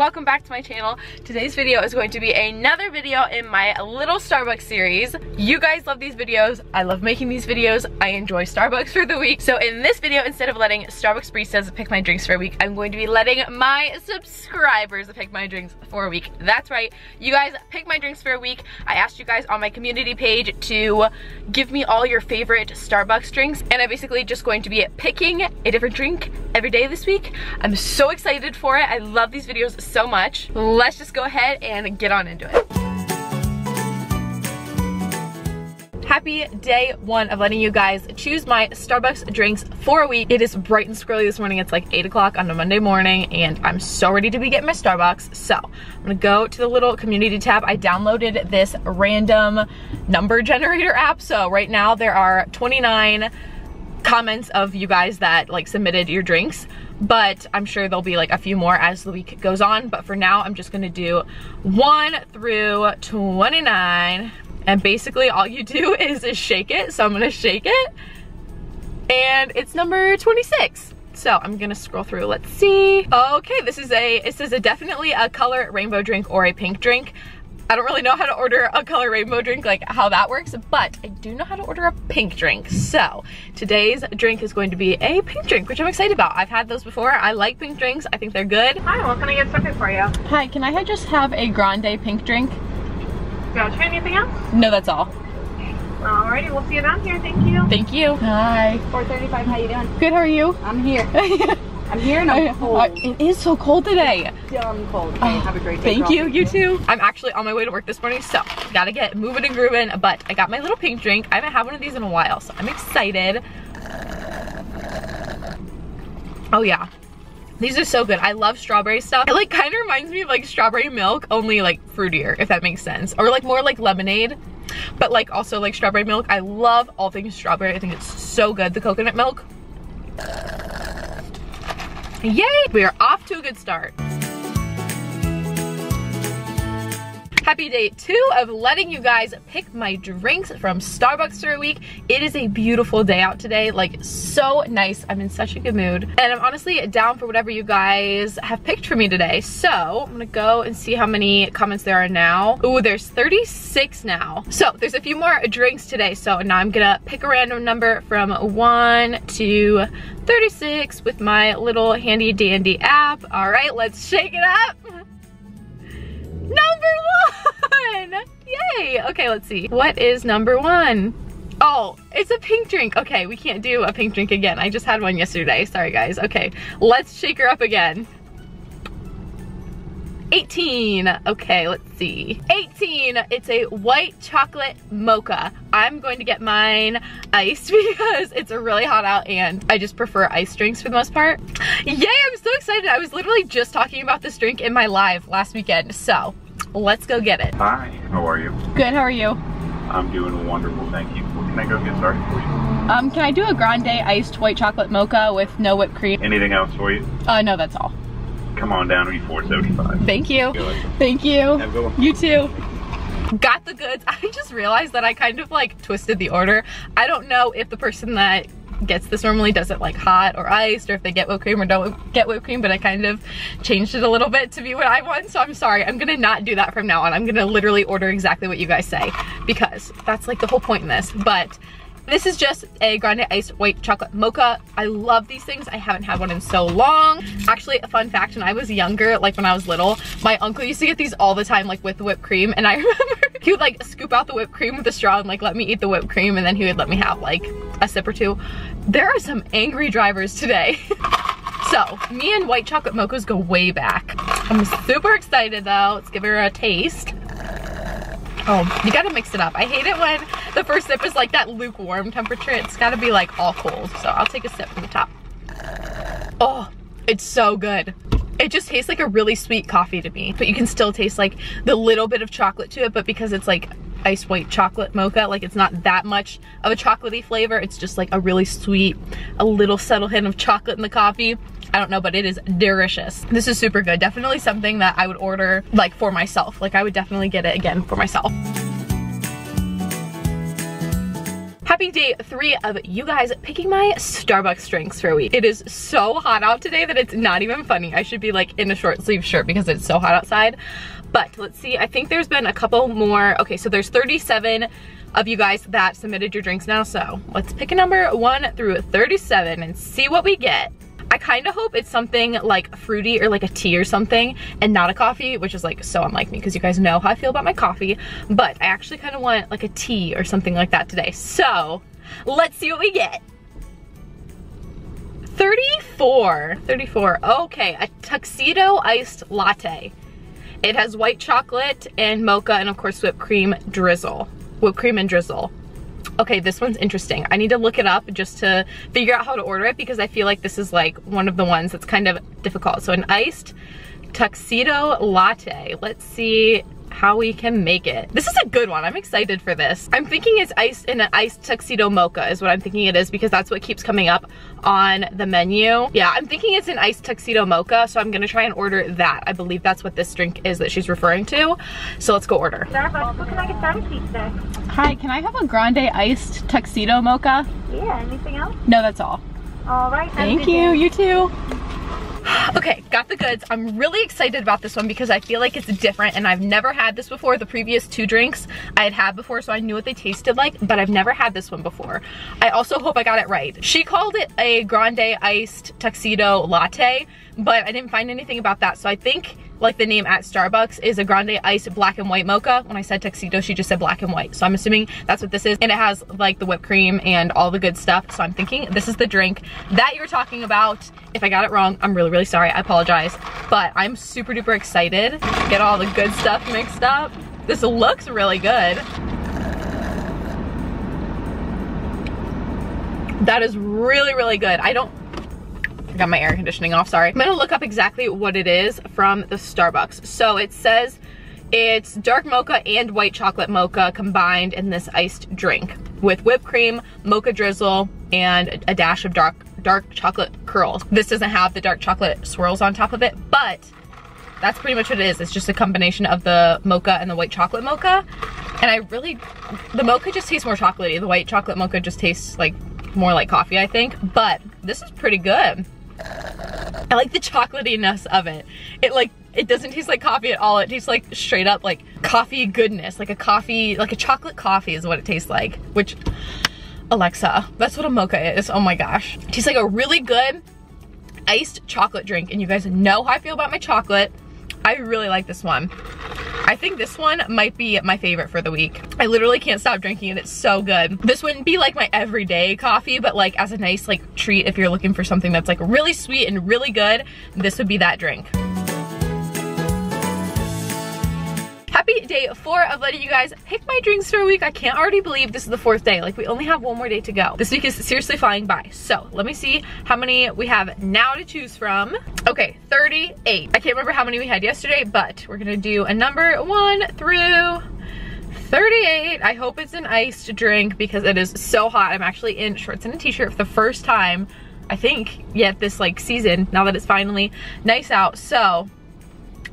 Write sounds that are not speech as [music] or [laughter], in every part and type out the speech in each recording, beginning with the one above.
welcome back to my channel. Today's video is going to be another video in my little Starbucks series. You guys love these videos. I love making these videos. I enjoy Starbucks for the week. So in this video, instead of letting Starbucks baristas pick my drinks for a week, I'm going to be letting my subscribers pick my drinks for a week. That's right. You guys pick my drinks for a week. I asked you guys on my community page to give me all your favorite Starbucks drinks and I'm basically just going to be picking a different drink every day this week. I'm so excited for it. I love these videos so much. Let's just go ahead and get on into it. Happy day one of letting you guys choose my Starbucks drinks for a week. It is bright and squirrely this morning. It's like 8 o'clock on a Monday morning and I'm so ready to be getting my Starbucks. So I'm gonna go to the little community tab. I downloaded this random number generator app. So right now there are 29 comments of you guys that like submitted your drinks but I'm sure there'll be like a few more as the week goes on. But for now, I'm just gonna do one through 29. And basically all you do [laughs] is, shake it. So I'm gonna shake it. And it's number 26. So I'm gonna scroll through, let's see. Okay, this is a, this is a definitely a color rainbow drink or a pink drink. I don't really know how to order a color rainbow drink, like how that works, but I do know how to order a pink drink. So today's drink is going to be a pink drink, which I'm excited about. I've had those before. I like pink drinks. I think they're good. Hi, what can I get started for you? Hi, can I just have a grande pink drink? Gotcha. Anything else? No, that's all. Alrighty, we'll see you down here. Thank you. Thank you. Hi. 435, how you doing? Good, how are you? I'm here. [laughs] I'm here and I'm cold. Uh, it is so cold today. Dumb cold. Okay, have a great day. Thank girl. you, you too. I'm actually on my way to work this morning, so gotta get moving and grooving, but I got my little pink drink. I haven't had one of these in a while, so I'm excited. Oh yeah. These are so good. I love strawberry stuff. It like kind of reminds me of like strawberry milk, only like fruitier, if that makes sense. Or like more like lemonade, but like also like strawberry milk. I love all things strawberry. I think it's so good. The coconut milk, Yay! We are off to a good start. Happy day two of letting you guys pick my drinks from Starbucks for a week. It is a beautiful day out today, like so nice. I'm in such a good mood. And I'm honestly down for whatever you guys have picked for me today. So I'm gonna go and see how many comments there are now. Ooh, there's 36 now. So there's a few more drinks today. So now I'm gonna pick a random number from one to 36 with my little handy dandy app. All right, let's shake it up. Number one! Yay! Okay, let's see. What is number one? Oh, it's a pink drink. Okay, we can't do a pink drink again. I just had one yesterday. Sorry, guys. Okay, let's shake her up again. 18. Okay, let's see. 18. It's a white chocolate mocha. I'm going to get mine iced [laughs] because it's a really hot out and I just prefer iced drinks for the most part. Yay, I'm so excited. I was literally just talking about this drink in my live last weekend. So let's go get it. Hi, how are you? Good, how are you? I'm doing wonderful, thank you. What can I go get started for you? Um, can I do a grande iced white chocolate mocha with no whipped cream? Anything else for you? Uh, no, that's all. Come on down to be 475. Thank you. Thank you. Have a good one. You too. Got the goods. I just realized that I kind of like twisted the order. I don't know if the person that gets this normally does it like hot or iced or if they get whipped cream or don't get whipped cream but I kind of changed it a little bit to be what I want so I'm sorry I'm gonna not do that from now on I'm gonna literally order exactly what you guys say because that's like the whole point in this but this is just a grande iced white chocolate mocha. I love these things. I haven't had one in so long. Actually, a fun fact, when I was younger, like when I was little, my uncle used to get these all the time, like with whipped cream. And I [laughs] remember he would like scoop out the whipped cream with a straw and like let me eat the whipped cream. And then he would let me have like a sip or two. There are some angry drivers today. [laughs] so me and white chocolate mochas go way back. I'm super excited though. Let's give her a taste. Oh, you gotta mix it up. I hate it when the first sip is like that lukewarm temperature. It's gotta be like all cold. So I'll take a sip from the top. Oh, it's so good. It just tastes like a really sweet coffee to me, but you can still taste like the little bit of chocolate to it, but because it's like ice white chocolate mocha, like it's not that much of a chocolatey flavor. It's just like a really sweet, a little subtle hint of chocolate in the coffee. I don't know, but it is delicious. This is super good. Definitely something that I would order like for myself. Like I would definitely get it again for myself. Happy day three of you guys picking my Starbucks drinks for a week. It is so hot out today that it's not even funny. I should be like in a short sleeve shirt because it's so hot outside. But let's see, I think there's been a couple more. Okay, so there's 37 of you guys that submitted your drinks now. So let's pick a number one through 37 and see what we get. I kind of hope it's something like fruity or like a tea or something and not a coffee, which is like so unlike me because you guys know how I feel about my coffee. But I actually kind of want like a tea or something like that today. So let's see what we get. 34, 34, okay, a tuxedo iced latte. It has white chocolate and mocha and of course whipped cream drizzle, whipped cream and drizzle okay, this one's interesting. I need to look it up just to figure out how to order it because I feel like this is like one of the ones that's kind of difficult. So an iced tuxedo latte. Let's see how we can make it. This is a good one. I'm excited for this. I'm thinking it's iced in an iced tuxedo mocha is what I'm thinking it is because that's what keeps coming up on the menu. Yeah, I'm thinking it's an iced tuxedo mocha, so I'm gonna try and order that. I believe that's what this drink is that she's referring to. So let's go order. Starbucks, what can I get started for you today? Hi, can I have a grande iced tuxedo mocha? Yeah, anything else? No, that's all. All right. Thank you, you too. Okay, got the goods. I'm really excited about this one because I feel like it's different and I've never had this before. The previous two drinks I had had before so I knew what they tasted like, but I've never had this one before. I also hope I got it right. She called it a grande iced tuxedo latte, but I didn't find anything about that. So I think like the name at Starbucks is a grande iced black and white mocha. When I said tuxedo, she just said black and white. So I'm assuming that's what this is. And it has like the whipped cream and all the good stuff. So I'm thinking this is the drink that you're talking about. If I got it wrong, I'm really, really sorry. I apologize. But I'm super duper excited to get all the good stuff mixed up. This looks really good. That is really, really good. I don't got my air conditioning off, sorry. I'm gonna look up exactly what it is from the Starbucks. So it says it's dark mocha and white chocolate mocha combined in this iced drink with whipped cream, mocha drizzle, and a dash of dark dark chocolate curls. This doesn't have the dark chocolate swirls on top of it, but that's pretty much what it is. It's just a combination of the mocha and the white chocolate mocha. And I really, the mocha just tastes more chocolatey. The white chocolate mocha just tastes like more like coffee, I think. But this is pretty good. I like the chocolatiness of it. It like, it doesn't taste like coffee at all. It tastes like straight up like coffee goodness. Like a coffee, like a chocolate coffee is what it tastes like. Which, Alexa, that's what a mocha is. Oh my gosh. It tastes like a really good iced chocolate drink. And you guys know how I feel about my chocolate. I really like this one. I think this one might be my favorite for the week. I literally can't stop drinking it. It's so good. This wouldn't be like my everyday coffee, but like as a nice like treat if you're looking for something that's like really sweet and really good, this would be that drink. Day four of letting you guys pick my drinks for a week. I can't already believe this is the fourth day. Like we only have one more day to go. This week is seriously flying by. So let me see how many we have now to choose from. Okay, 38. I can't remember how many we had yesterday, but we're gonna do a number one through 38. I hope it's an iced drink because it is so hot. I'm actually in shorts and a t-shirt for the first time, I think, yet this like season, now that it's finally nice out. So,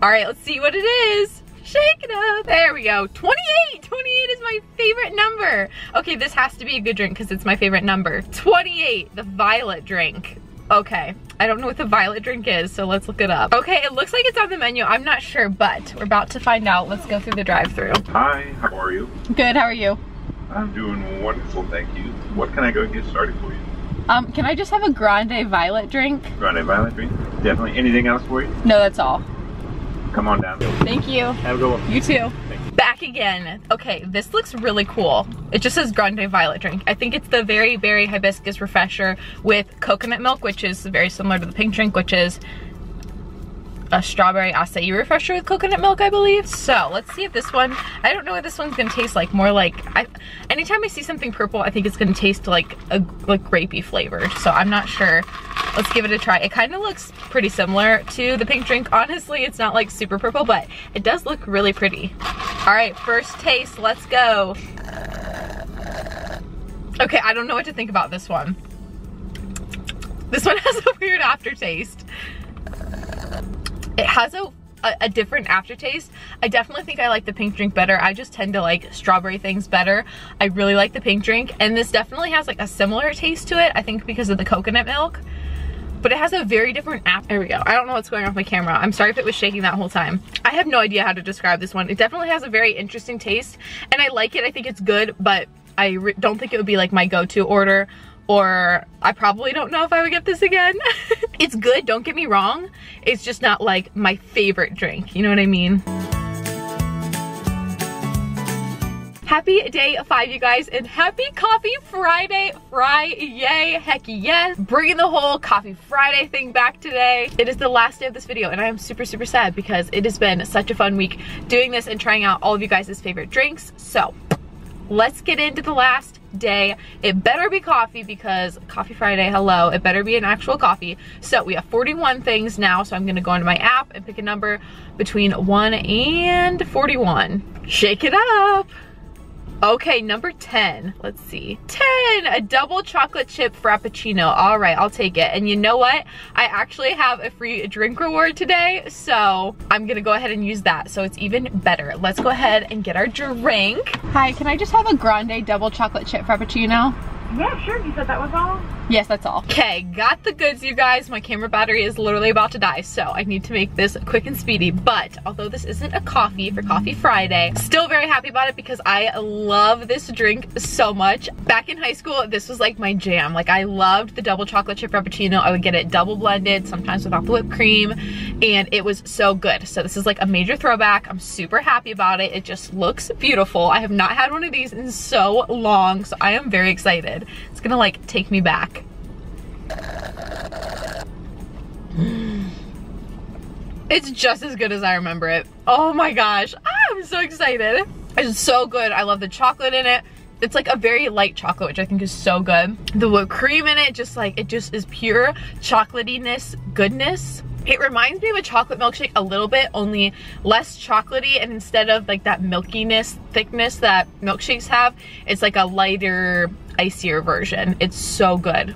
all right, let's see what it is. Shake it up. There we go. 28. 28 is my favorite number. Okay, this has to be a good drink because it's my favorite number. 28, the violet drink. Okay, I don't know what the violet drink is, so let's look it up. Okay, it looks like it's on the menu. I'm not sure, but we're about to find out. Let's go through the drive-through. Hi, how are you? Good, how are you? I'm doing wonderful, thank you. What can I go get started for you? Um, can I just have a grande violet drink? Grande violet drink? Definitely. Anything else for you? No, that's all. Come on down. Thank you. Have a good one. You too. Back again. Okay, this looks really cool. It just says Grande Violet drink. I think it's the Very Berry Hibiscus Refresher with coconut milk, which is very similar to the pink drink, which is a strawberry acai refresher with coconut milk, I believe. So let's see if this one, I don't know what this one's gonna taste like. More like, I, anytime I see something purple, I think it's gonna taste like a like grapey flavored. So I'm not sure. Let's give it a try. It kind of looks pretty similar to the pink drink. Honestly, it's not like super purple, but it does look really pretty. All right, first taste, let's go. Okay, I don't know what to think about this one. This one [laughs] has a weird aftertaste. It has a, a, different aftertaste. I definitely think I like the pink drink better. I just tend to like strawberry things better. I really like the pink drink and this definitely has like a similar taste to it. I think because of the coconut milk but it has a very different app. There we go. I don't know what's going on with my camera. I'm sorry if it was shaking that whole time. I have no idea how to describe this one. It definitely has a very interesting taste and I like it. I think it's good, but I don't think it would be like my go-to order or I probably don't know if I would get this again. [laughs] it's good, don't get me wrong. It's just not like my favorite drink, you know what I mean? Happy day five, you guys, and happy Coffee Friday, fry, yay, heck yes. Bringing the whole Coffee Friday thing back today. It is the last day of this video, and I am super, super sad because it has been such a fun week doing this and trying out all of you guys' favorite drinks. So let's get into the last day. It better be coffee because Coffee Friday, hello, it better be an actual coffee. So we have 41 things now, so I'm gonna go into my app and pick a number between one and 41. Shake it up. Okay, number 10. Let's see. 10, a double chocolate chip frappuccino. All right, I'll take it. And you know what? I actually have a free drink reward today, so I'm gonna go ahead and use that. So it's even better. Let's go ahead and get our drink. Hi, can I just have a grande double chocolate chip frappuccino? Yeah, sure. You said that was all? Yes, that's all. Okay, got the goods, you guys. My camera battery is literally about to die, so I need to make this quick and speedy. But although this isn't a coffee for Coffee Friday, still very happy about it because I love this drink so much. Back in high school, this was like my jam. Like I loved the double chocolate chip frappuccino. I would get it double blended, sometimes without the whipped cream, and it was so good. So this is like a major throwback. I'm super happy about it. It just looks beautiful. I have not had one of these in so long, so I am very excited. It's gonna like take me back. [gasps] It's just as good as I remember it. Oh my gosh, I'm so excited. It's so good. I love the chocolate in it. It's like a very light chocolate, which I think is so good. The whipped cream in it, just like, it just is pure chocolatiness goodness. It reminds me of a chocolate milkshake a little bit, only less chocolatey and instead of like that milkiness, thickness that milkshakes have, it's like a lighter, icier version. It's so good.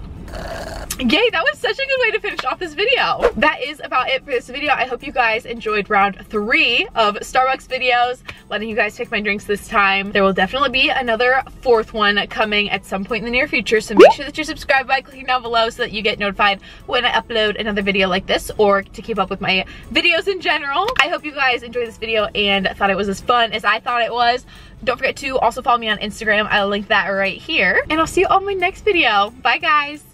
Yay, that was such a good way to finish off this video. That is about it for this video. I hope you guys enjoyed round three of Starbucks videos, letting you guys pick my drinks this time. There will definitely be another fourth one coming at some point in the near future, so make sure that you're subscribed by clicking down below so that you get notified when I upload another video like this or to keep up with my videos in general. I hope you guys enjoyed this video and thought it was as fun as I thought it was. Don't forget to also follow me on Instagram. I'll link that right here. And I'll see you on my next video. Bye guys.